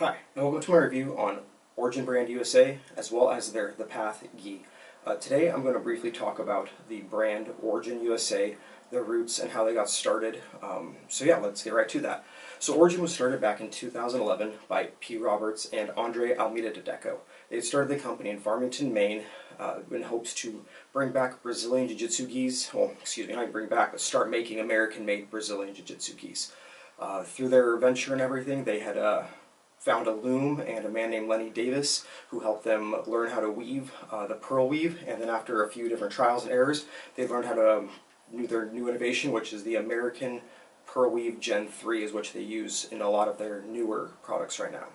Hi, and welcome to my review on Origin Brand USA, as well as their The Path Gi. Uh, today I'm going to briefly talk about the brand Origin USA, their roots, and how they got started. Um, so yeah, let's get right to that. So Origin was started back in 2011 by Pete Roberts and Andre Almeida Dedeco. They started the company in Farmington, Maine, uh, in hopes to bring back Brazilian Jiu-Jitsu gis, well, excuse me, not bring back, but start making American-made Brazilian Jiu-Jitsu gis. Uh, through their venture and everything, they had uh, found a loom and a man named Lenny Davis who helped them learn how to weave uh, the pearl weave. And then after a few different trials and errors, they learned how to do their new innovation, which is the American Pearl Weave Gen 3, is which they use in a lot of their newer products right now.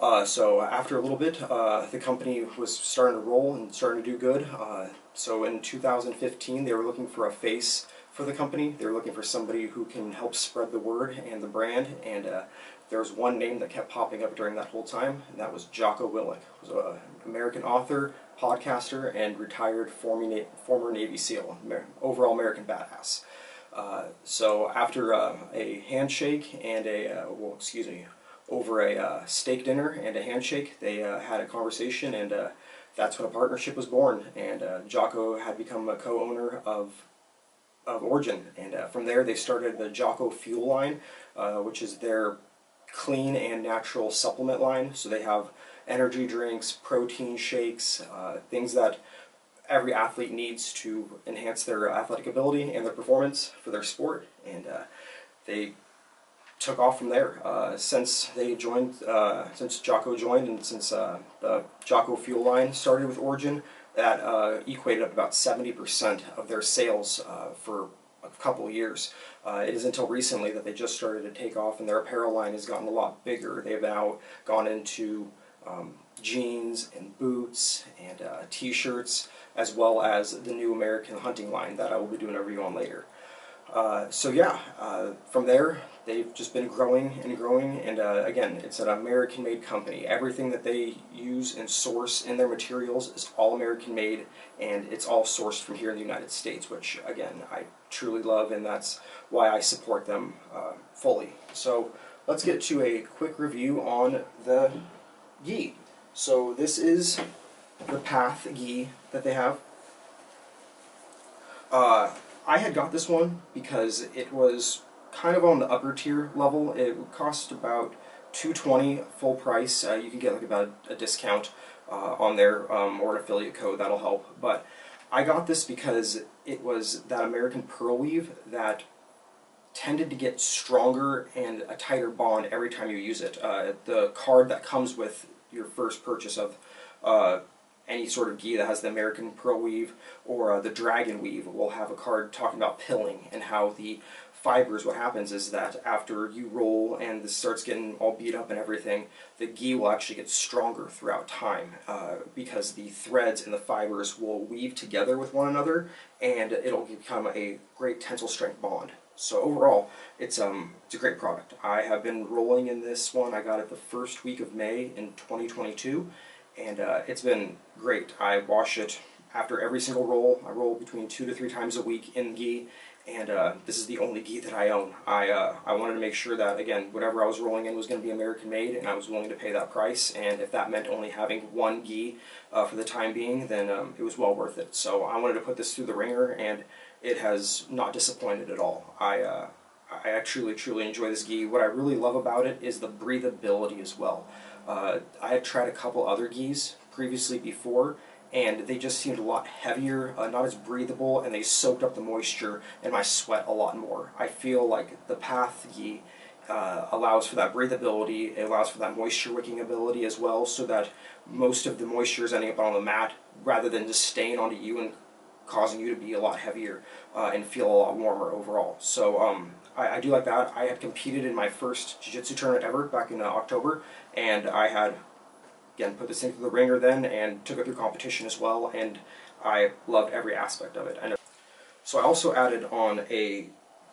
Uh, so after a little bit, uh, the company was starting to roll and starting to do good. Uh, so in 2015, they were looking for a face for the company. They were looking for somebody who can help spread the word and the brand. And uh, there was one name that kept popping up during that whole time, and that was Jocko Willink. Was an American author, podcaster, and retired former Navy SEAL, overall American badass. Uh, so after uh, a handshake and a, uh, well, excuse me, over a uh, steak dinner and a handshake, they uh, had a conversation, and uh, that's when a partnership was born. And Jocko had become a co-owner of of Origin, and from there they started the Jocko Fuel line, which is their clean and natural supplement line. So they have energy drinks, protein shakes, uh, things that every athlete needs to enhance their athletic ability and their performance for their sport. And uh, they took off from there. Uh, since they joined, uh, since Jocko joined, and since uh, the Jocko Fuel line started with Origin, that uh, equated up about 70% of their sales for a couple years. Uh, it is until recently that they just started to take off and their apparel line has gotten a lot bigger. They've now gone into um, jeans and boots and uh, t-shirts as well as the new American hunting line that I will be doing a review on later. Uh, so yeah, uh, from there they've just been growing and growing and uh, again it's an American made company. Everything that they use and source in their materials is all American made and it's all sourced from here in the United States which again I truly love and that's why I support them uh, fully. So let's get to a quick review on the gi. So this is the Path gi that they have. I had got this one because it was kind of on the upper tier level. It would cost about 220 full price. Uh, you can get like about a discount uh, on there um, or an affiliate code that'll help. But I got this because it was that American Pearl Weave that tended to get stronger and a tighter bond every time you use it. Uh, the card that comes with your first purchase of uh, any sort of gi that has the American Pearl Weave or uh, the Dragon Weave will have a card talking about pilling and how the fibers, what happens is that after you roll and this starts getting all beat up and everything, the gi will actually get stronger throughout time uh, because the threads and the fibers will weave together with one another and it'll become a great tensile strength bond. So overall, it's um it's a great product. I have been rolling in this one. I got it the first week of May in 2022 and uh, it's been great. I wash it after every single roll. I roll between two to three times a week in gi, and uh, this is the only gi that I own. I uh, I wanted to make sure that again, whatever I was rolling in was going to be American made, and I was willing to pay that price. And if that meant only having one gi uh, for the time being, then um, it was well worth it. So I wanted to put this through the ringer, and it has not disappointed at all. I uh, I truly truly enjoy this gi. What I really love about it is the breathability as well. Uh, I had tried a couple other gis previously before, and they just seemed a lot heavier, uh, not as breathable, and they soaked up the moisture and my sweat a lot more. I feel like the Path Gi uh, allows for that breathability, it allows for that moisture wicking ability as well, so that most of the moisture is ending up on the mat rather than just staying onto you and causing you to be a lot heavier uh, and feel a lot warmer overall. So um, I, I, do like that. I had competed in my first Jiu-Jitsu tournament ever back in uh, October, and I had again put this into the ringer then and took it through competition as well, and I loved every aspect of it. And so I also added on a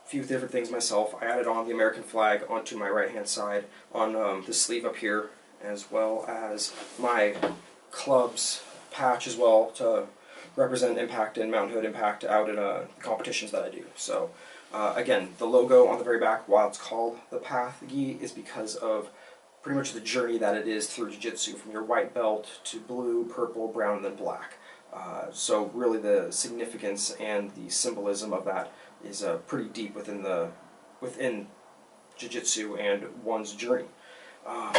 few different things myself. I added on the American flag onto my right hand side on um, the sleeve up here, as well as my clubs patch as well to represent Impact and Mount Hood Impact out in uh, competitions that I do. So uh, again, the logo on the very back, while it's called the Path Gi, is because of pretty much the journey that it is through jiu-jitsu from your white belt to blue, purple, brown, and then black. Uh, so really the significance and the symbolism of that is uh, pretty deep within the within jiu-jitsu and one's journey. Um,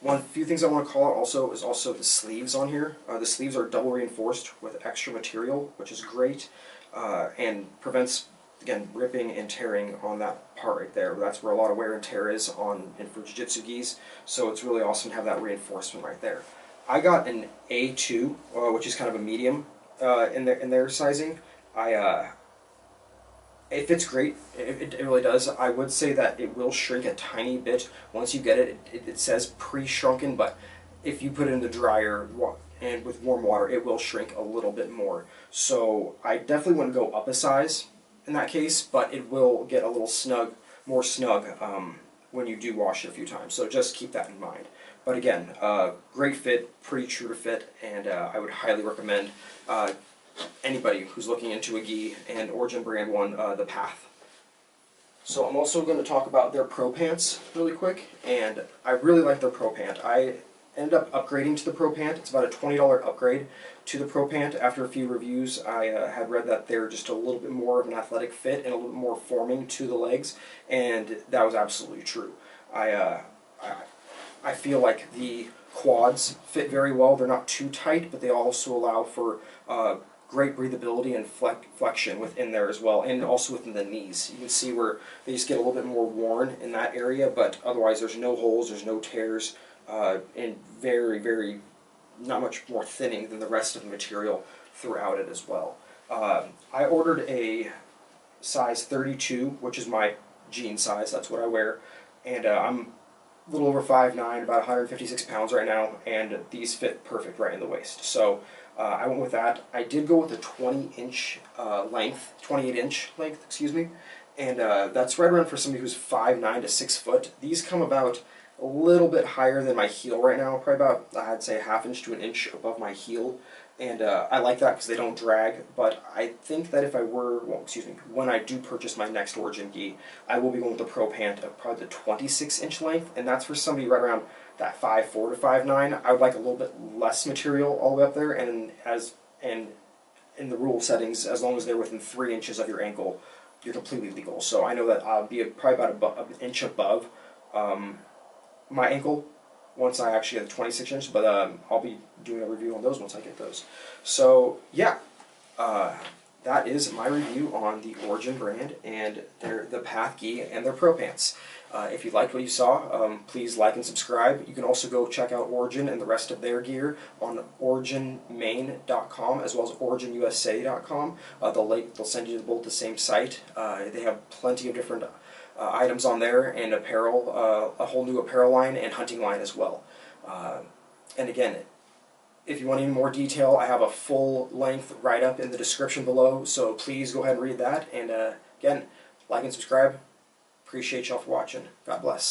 one few things I want to call out also is also the sleeves on here. Uh, the sleeves are double reinforced with extra material, which is great uh, and prevents again ripping and tearing on that part right there. That's where a lot of wear and tear is on and for jiu-jitsu gis. So it's really awesome to have that reinforcement right there. I got an A2, uh, which is kind of a medium uh, in their in their sizing. I uh, it fits great. It, it, really does. I would say that it will shrink a tiny bit once you get it. It, it says pre-shrunken, but if you put it in the dryer and with warm water, it will shrink a little bit more. So I definitely wouldn't go up a size in that case, but it will get a little snug, more snug um, when you do wash it a few times. So just keep that in mind. But again, uh, great fit, pretty true to fit, and uh, I would highly recommend uh, anybody who's looking into a gi and Origin brand one, uh, the Path. So I'm also going to talk about their Pro Pants really quick, and I really like their Pro Pant. I ended up upgrading to the Pro Pant. It's about a $20 upgrade to the Pro Pant. After a few reviews, I uh, had read that they're just a little bit more of an athletic fit and a little bit more forming to the legs, and that was absolutely true. I, uh, I, feel like the quads fit very well. They're not too tight, but they also allow for uh, great breathability and flexion within there as well, and also within the knees. You can see where they just get a little bit more worn in that area, but otherwise there's no holes, there's no tears, uh, and very, very, not much more thinning than the rest of the material throughout it as well. Uh, I ordered a size 32, which is my jean size, that's what I wear, and uh, I'm a little over 5'9", about 156 pounds right now, and these fit perfect right in the waist. So uh, I went with that. I did go with a 20 inch uh, length, 28 inch length, excuse me, and uh, that's right around for somebody who's 5'9 to 6 foot. These come about a little bit higher than my heel right now, probably about, I'd say, a half inch to an inch above my heel. And uh, I like that because they don't drag, but I think that if I were, well, excuse me, when I do purchase my next Origin gi, I will be going with the Pro Pant of probably the 26 inch length, and that's for somebody right around that 5'4 to 5'9. I would like a little bit less material all the way up there, and as and in the rule settings, as long as they're within three inches of your ankle, you're completely legal. So I know that I'll be probably about an inch above um, my ankle once I actually get the 26 inch, but um, I'll be doing a review on those once I get those. So yeah, uh, that is my review on the Origin brand and their the Path Gi and their Pro Pants. Uh, if you liked what you saw, um, please like and subscribe. You can also go check out Origin and the rest of their gear on originmaine.com as well as originusa.com. Uh, they'll, they'll send you to both the same site. Uh, they have plenty of different uh, items on there and apparel, uh, a whole new apparel line and hunting line as well. Uh, and again, if you want any more detail, I have a full length write up in the description below, so please go ahead and read that. And uh, again, like and subscribe. Appreciate y'all for watching. God bless.